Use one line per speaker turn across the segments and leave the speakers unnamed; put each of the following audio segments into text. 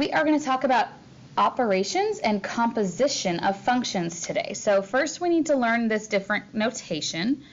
we are going to talk about operations and composition of functions today. So first we need to learn this different notation.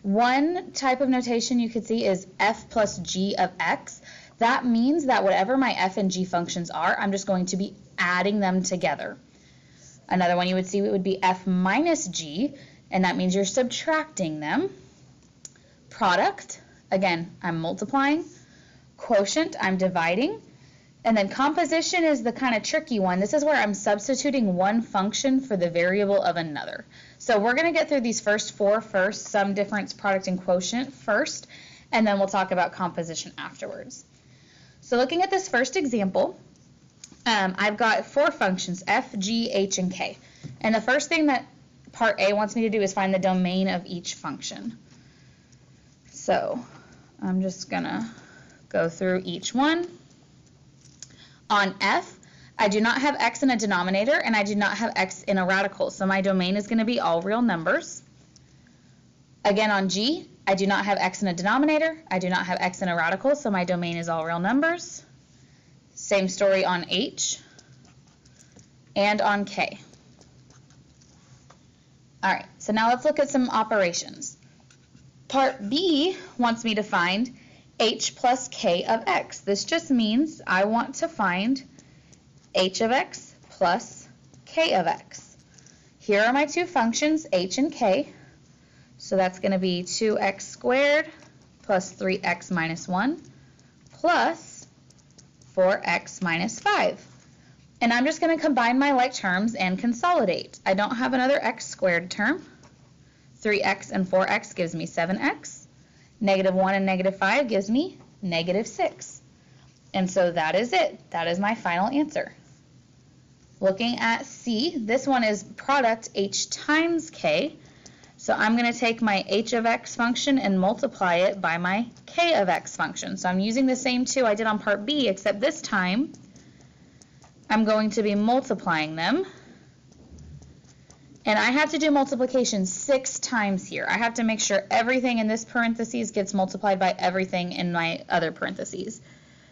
One type of notation you could see is f plus g of x. That means that whatever my f and g functions are, I'm just going to be adding them together. Another one you would see would be f minus g, and that means you're subtracting them. Product, again, I'm multiplying. Quotient, I'm dividing. And then composition is the kind of tricky one. This is where I'm substituting one function for the variable of another. So we're going to get through these first four first, sum, difference, product, and quotient first, and then we'll talk about composition afterwards. So looking at this first example, um, I've got four functions, f, g, h, and k. And the first thing that part A wants me to do is find the domain of each function. So I'm just going to go through each one. On f, I do not have x in a denominator and I do not have x in a radical, so my domain is going to be all real numbers. Again on g, I do not have x in a denominator, I do not have x in a radical, so my domain is all real numbers. Same story on h and on k. All right, so now let's look at some operations. Part B wants me to find h plus k of x. This just means I want to find h of x plus k of x. Here are my two functions, h and k. So that's going to be 2x squared plus 3x minus 1 plus 4x minus 5. And I'm just going to combine my like terms and consolidate. I don't have another x squared term. 3x and 4x gives me 7x. Negative 1 and negative 5 gives me negative 6. And so that is it. That is my final answer. Looking at C, this one is product h times k. So I'm going to take my h of x function and multiply it by my k of x function. So I'm using the same two I did on part B, except this time I'm going to be multiplying them. And I have to do multiplication six times here. I have to make sure everything in this parentheses gets multiplied by everything in my other parentheses.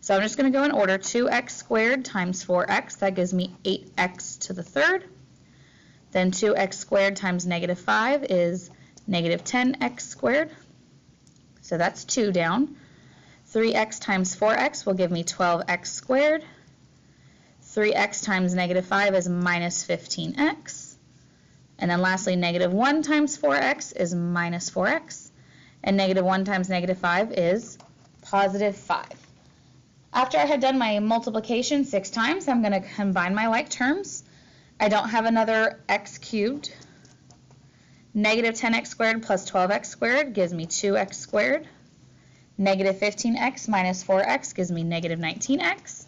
So I'm just going to go in order. 2x squared times 4x, that gives me 8x to the third. Then 2x squared times negative 5 is negative 10x squared. So that's 2 down. 3x times 4x will give me 12x squared. 3x times negative 5 is minus 15x. And then lastly, negative 1 times 4x is minus 4x. And negative 1 times negative 5 is positive 5. After I had done my multiplication six times, I'm going to combine my like terms. I don't have another x cubed. Negative 10x squared plus 12x squared gives me 2x squared. Negative 15x minus 4x gives me negative 19x.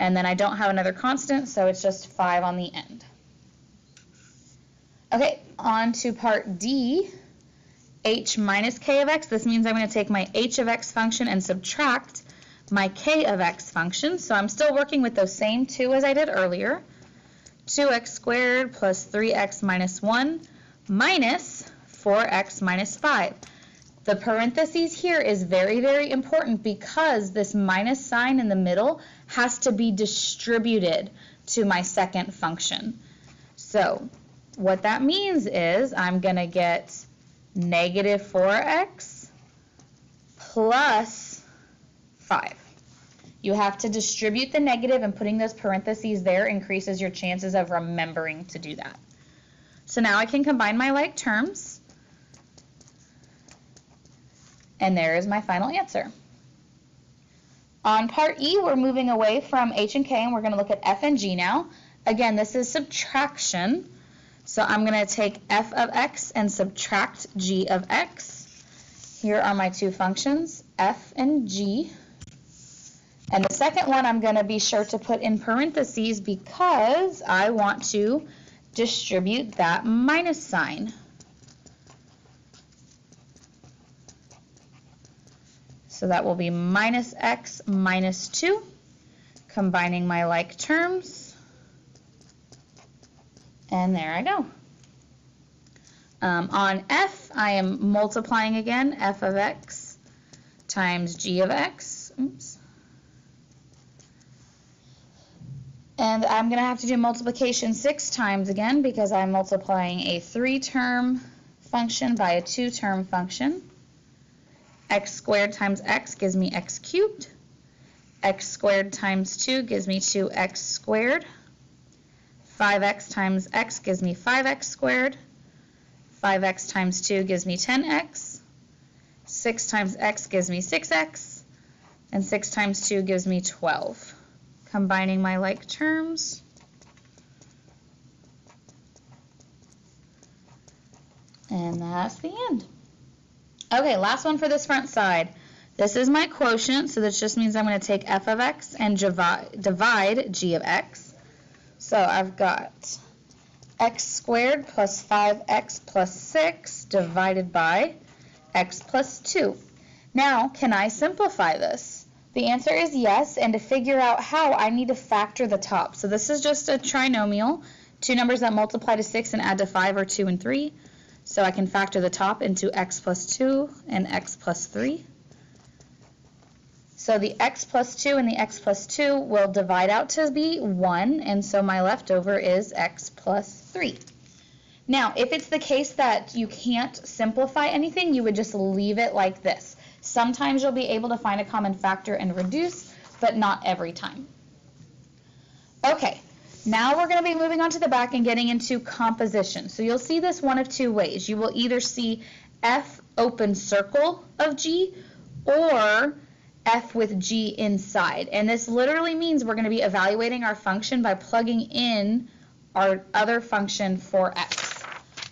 And then I don't have another constant, so it's just 5 on the end. Okay, on to part D, h minus k of x. This means I'm going to take my h of x function and subtract my k of x function. So I'm still working with those same two as I did earlier. 2x squared plus 3x minus 1 minus 4x minus 5. The parentheses here is very, very important because this minus sign in the middle has to be distributed to my second function. So what that means is I'm going to get negative 4x plus 5. You have to distribute the negative and putting those parentheses there increases your chances of remembering to do that. So now I can combine my like terms. And there is my final answer. On part E, we're moving away from H and K and we're going to look at F and G now. Again, this is subtraction. So I'm going to take f of x and subtract g of x. Here are my two functions, f and g. And the second one I'm going to be sure to put in parentheses because I want to distribute that minus sign. So that will be minus x minus 2, combining my like terms. And there I go. Um, on f, I am multiplying again, f of x times g of x. Oops. And I'm going to have to do multiplication six times again because I'm multiplying a three-term function by a two-term function. x squared times x gives me x cubed. x squared times 2 gives me 2x squared. 5x times x gives me 5x squared. 5x times 2 gives me 10x. 6 times x gives me 6x. And 6 times 2 gives me 12 combining my like terms. And that's the end. Okay, last one for this front side. This is my quotient, so this just means I'm going to take f of x and divide g of x. So I've got x squared plus 5x plus 6 divided by x plus 2. Now, can I simplify this? The answer is yes, and to figure out how, I need to factor the top. So this is just a trinomial, two numbers that multiply to 6 and add to 5 are 2 and 3. So I can factor the top into x plus 2 and x plus 3. So the x plus 2 and the x plus 2 will divide out to be 1, and so my leftover is x plus 3. Now, if it's the case that you can't simplify anything, you would just leave it like this. Sometimes you'll be able to find a common factor and reduce, but not every time. Okay, now we're going to be moving on to the back and getting into composition. So you'll see this one of two ways. You will either see F open circle of G or F with G inside. And this literally means we're going to be evaluating our function by plugging in our other function for x.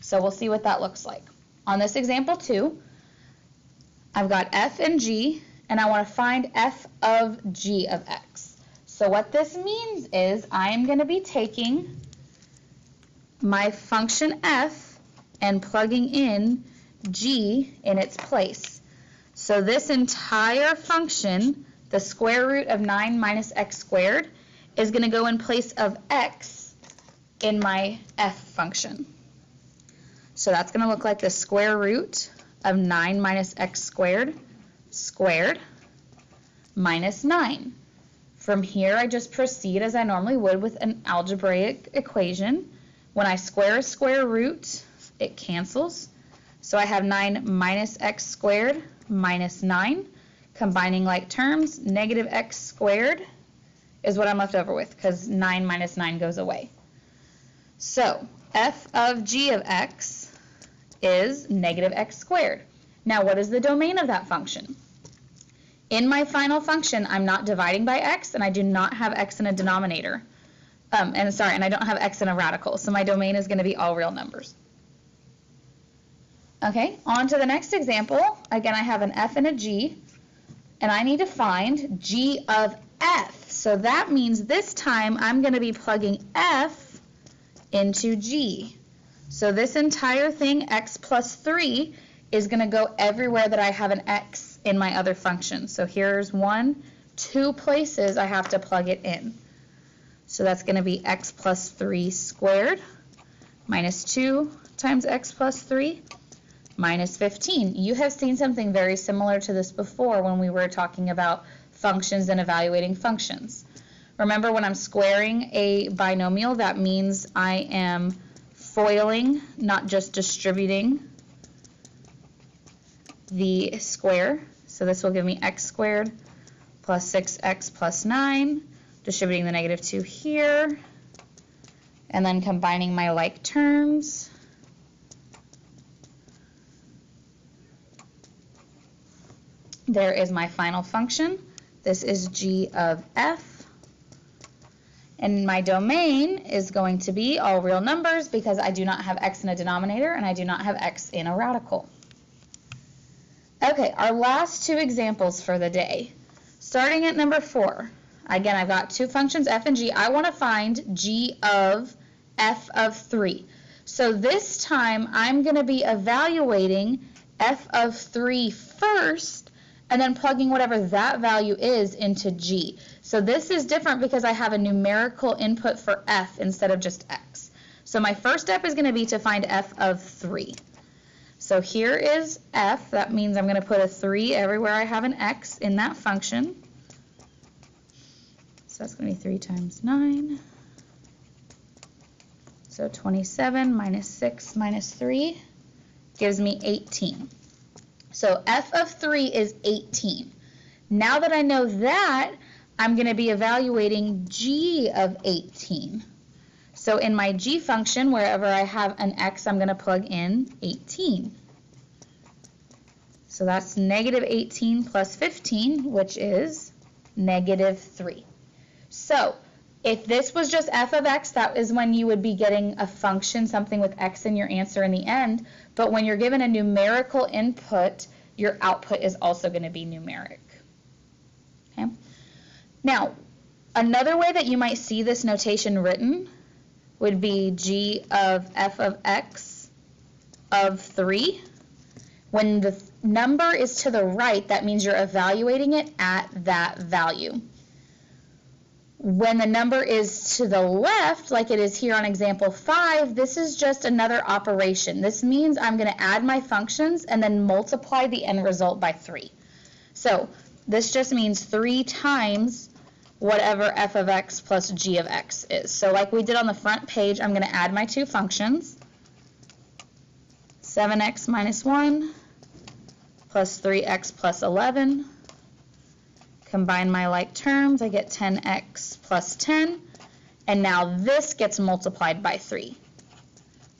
So we'll see what that looks like. On this example 2, I've got f and g, and I want to find f of g of x. So what this means is I am going to be taking my function f and plugging in g in its place. So this entire function, the square root of 9 minus x squared, is going to go in place of x in my f function. So that's going to look like the square root of 9 minus x squared squared minus 9. From here, I just proceed as I normally would with an algebraic equation. When I square a square root, it cancels. So I have 9 minus x squared minus 9. Combining like terms, negative x squared is what I'm left over with because 9 minus 9 goes away. So f of g of x is negative x squared. Now, what is the domain of that function? In my final function, I'm not dividing by x, and I do not have x in a denominator. Um, and sorry, and I don't have x in a radical, so my domain is going to be all real numbers. Okay, on to the next example. Again, I have an f and a g, and I need to find g of f. So that means this time I'm going to be plugging f into g. So this entire thing, x plus 3, is going to go everywhere that I have an x in my other function. So here's one, two places I have to plug it in. So that's going to be x plus 3 squared minus 2 times x plus 3 minus 15. You have seen something very similar to this before when we were talking about functions and evaluating functions. Remember when I'm squaring a binomial, that means I am foiling, not just distributing the square. So this will give me x squared plus 6x plus 9, distributing the negative 2 here, and then combining my like terms. There is my final function. This is g of f. And my domain is going to be all real numbers because I do not have x in a denominator and I do not have x in a radical. Okay, our last two examples for the day. Starting at number four. Again, I've got two functions, f and g. I want to find g of f of 3. So this time I'm going to be evaluating f of 3 first and then plugging whatever that value is into g. So this is different because I have a numerical input for f instead of just x. So my first step is going to be to find f of 3. So here is f. That means I'm going to put a 3 everywhere I have an x in that function. So that's going to be 3 times 9 So 27 minus 6 minus 3 gives me 18. So f of 3 is 18. Now that I know that, I'm going to be evaluating g of 18. So in my g function, wherever I have an x, I'm going to plug in 18. So that's negative 18 plus 15, which is negative 3. So if this was just f of x, that is when you would be getting a function, something with x in your answer in the end. But when you're given a numerical input, your output is also going to be numeric. Okay. Now, another way that you might see this notation written would be g of f of x of 3. When the number is to the right, that means you're evaluating it at that value. When the number is to the left, like it is here on example 5, this is just another operation. This means I'm going to add my functions and then multiply the end result by 3. So this just means 3 times whatever f of x plus g of x is. So like we did on the front page, I'm going to add my two functions. 7x minus 1 plus 3x plus 11. Combine my like terms, I get 10x plus 10. And now this gets multiplied by 3.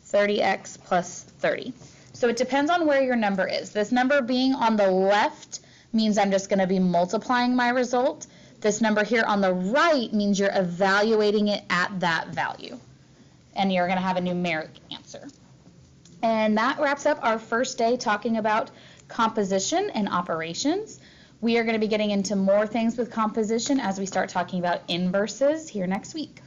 30x plus 30. So it depends on where your number is. This number being on the left means I'm just going to be multiplying my result. This number here on the right means you're evaluating it at that value. And you're going to have a numeric answer. And that wraps up our first day talking about composition and operations. We are going to be getting into more things with composition as we start talking about inverses here next week.